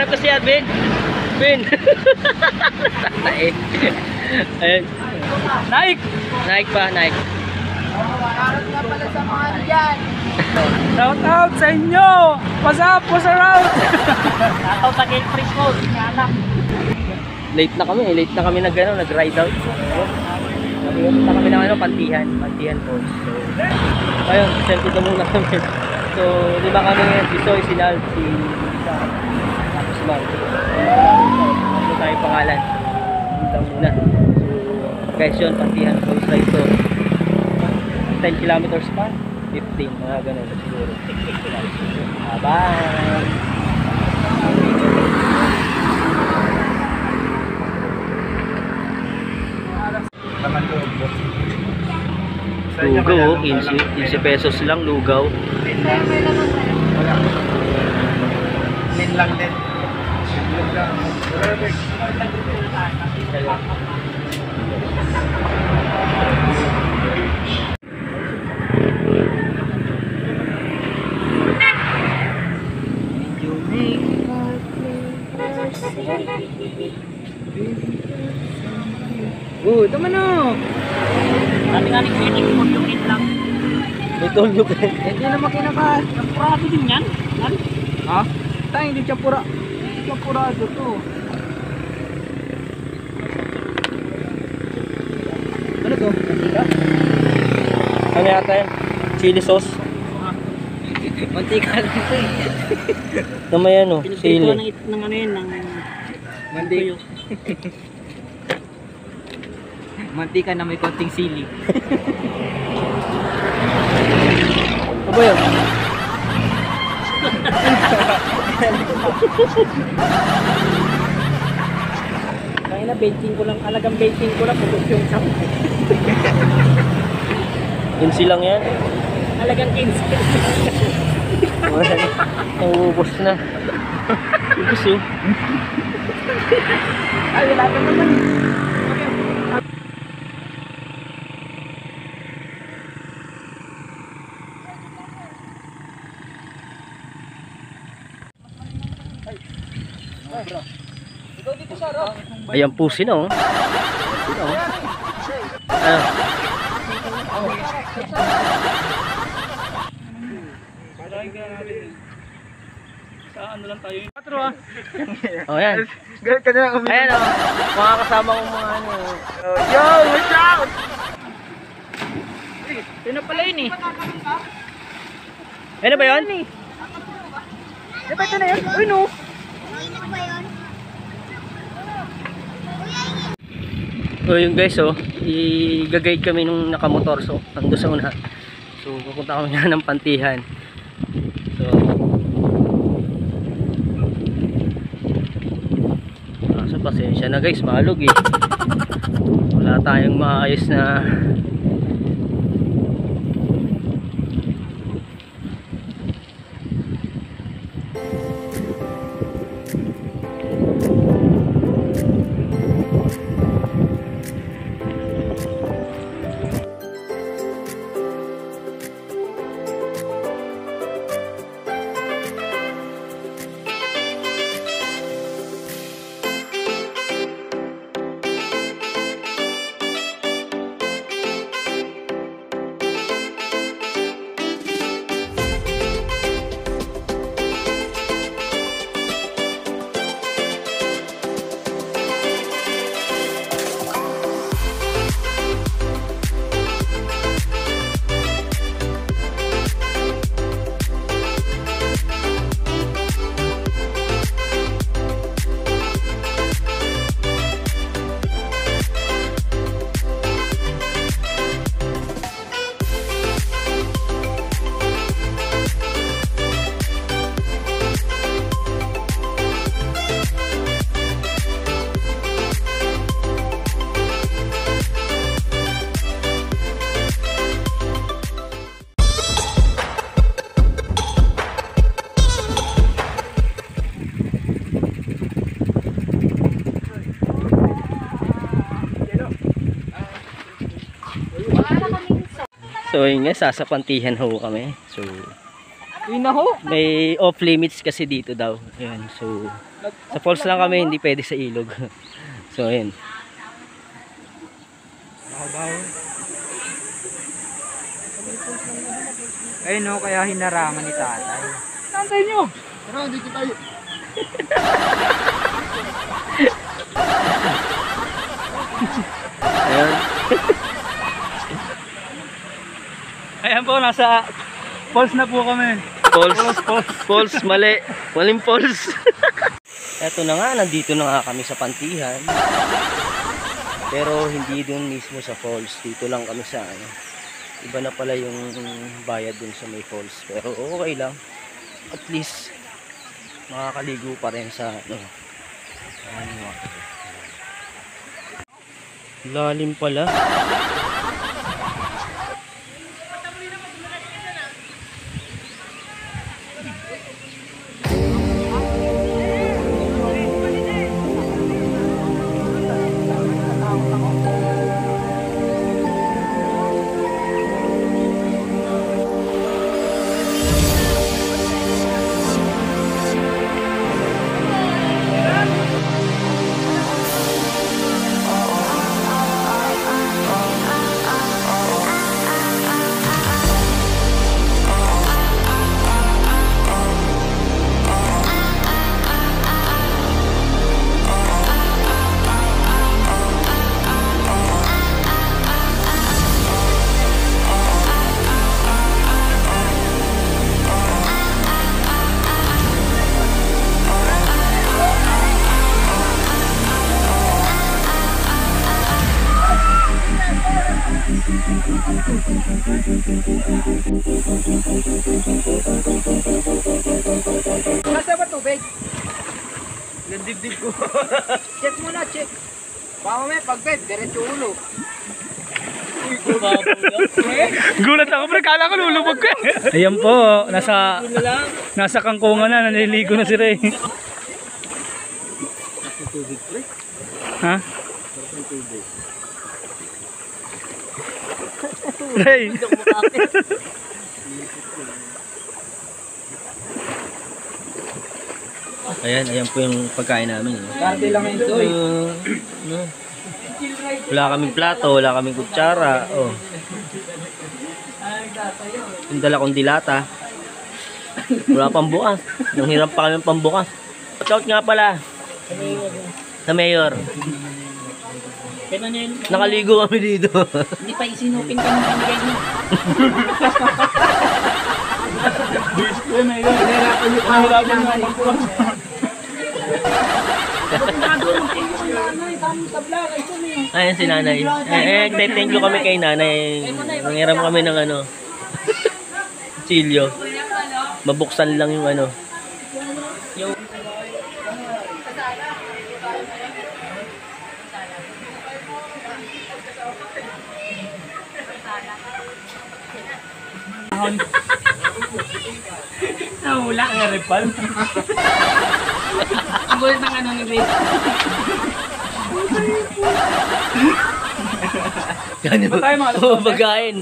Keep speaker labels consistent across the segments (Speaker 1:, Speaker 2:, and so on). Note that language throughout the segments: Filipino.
Speaker 1: Hanap ko si Advin. Advin. Tae. Ayun.
Speaker 2: Nike!
Speaker 1: Nike pa, Nike.
Speaker 3: Shoutout nga pala sa mga ano dyan.
Speaker 2: Shout out sa inyo! What's up? What's around?
Speaker 3: Shoutout sa Gate Free Code. Anak.
Speaker 1: Late na kami, late na kami nag ano, nag-ride out. Nag-ride na kami ng ano, pantihan, pantihan po. So, ayun, selfie na muna kami. So, lima kami ngayon, si Soy, si Nal, si Mar. Ano tayo pangalan? Lang muna. So, guys yun, pantihan po ride to. 10 kilometers pa? 15, mga ganun siguro. Bye! Lugaw, oh, 15, 15 pesos lang, lugaw.
Speaker 2: Wala. Min lang din. Oh, ito man.
Speaker 3: Dati nga ni Kuya Nick, yung lang.
Speaker 1: May tulog eh.
Speaker 2: Hindi na makinakas.
Speaker 3: Champurado din yan.
Speaker 2: Ha? Tayo hindi chapura. Hindi chapurado to. Ano to? Mantika?
Speaker 1: Ano yata yan? Chili sauce?
Speaker 2: Mantika lang ito eh.
Speaker 1: Naman yan oh, chili.
Speaker 3: ng, it- ng ano yun, ng
Speaker 2: Mantika. Mantika na may konting sili.
Speaker 1: Ano ba yun?
Speaker 3: Kaya na, benching ko lang, alagang benching ko lang, putos yung sam.
Speaker 1: Insi lang yan.
Speaker 3: Alagang 15.
Speaker 1: Wala na. Nauubos na. Ubus oh.
Speaker 3: Ay, wala ka naman.
Speaker 1: Ayan po sino oh. Sino oh. Ano?
Speaker 2: Sa ano lang tayo yun? Patro ah.
Speaker 1: Oh yan.
Speaker 2: Ganyan ka na lang
Speaker 1: Ayan oh. Mga kasama kong mga ano.
Speaker 2: Yo, watch out! Yun na pala yun eh.
Speaker 1: Ano ba yun?
Speaker 2: Di ba ito na yun? Uy no!
Speaker 1: So yung guys oh, i-guide kami nung nakamotor so ando sa una. So pupunta kami na ng pantihan. So Kaso pasensya na guys, malog eh. Wala tayong maayos na So yun nga, sasapantihan ho kami. So,
Speaker 2: Yun na ho.
Speaker 1: May off limits kasi dito daw. Ayan, so sa falls lang kami, hindi pwede sa ilog. so ayan.
Speaker 2: Ayun no, kaya hinarangan ni tatay. Tatay nyo!
Speaker 4: Tara, dito tayo.
Speaker 1: Ayan.
Speaker 2: Ayan po, nasa falls na po kami.
Speaker 1: Falls, falls, mali. Maling falls. Eto na nga, nandito na nga kami sa Pantihan. Pero hindi dun mismo sa falls. Dito lang kami sa ano. Iba na pala yung bayad dun sa may falls. Pero okay lang. At least, makakaligo pa rin sa ano. ano Lalim pala.
Speaker 2: Nandibdib ko. check mo na, check. Baka may pag-bed, diretso ulo. Gulat ako, pre. Kala ko lulubog ka. Ayan po, nasa nasa kangkungan na, naniligo na si Ray. Ha? Ray,
Speaker 1: Ayan, ayan po yung pagkain namin. Eh.
Speaker 2: Karte lang yun, Soy.
Speaker 1: Uh, no. Wala kaming plato, wala kaming kutsara. Oh. Yung dala kong dilata. Wala pang bukas. Nang hirap pa kami ng pambukas. Shout nga pala. Sa mayor.
Speaker 3: Na yun,
Speaker 1: Nakaligo kami dito.
Speaker 3: hindi pa isinupin ka ng pinigay mo.
Speaker 2: Nahirapan nga ako.
Speaker 1: Ayan si nanay. Eh, eh thank you kami kay nanay. Nangiram kami ng ano. Chilyo. Mabuksan lang yung ano.
Speaker 2: Nahula nga repal.
Speaker 3: Ang gulat ng ano ni Grace.
Speaker 1: Yan yung
Speaker 2: tayo mga
Speaker 1: oh, pagkain.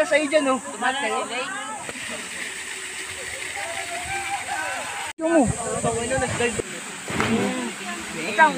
Speaker 2: Ka sa'yo dyan, oh. Yung mo. Ikaw.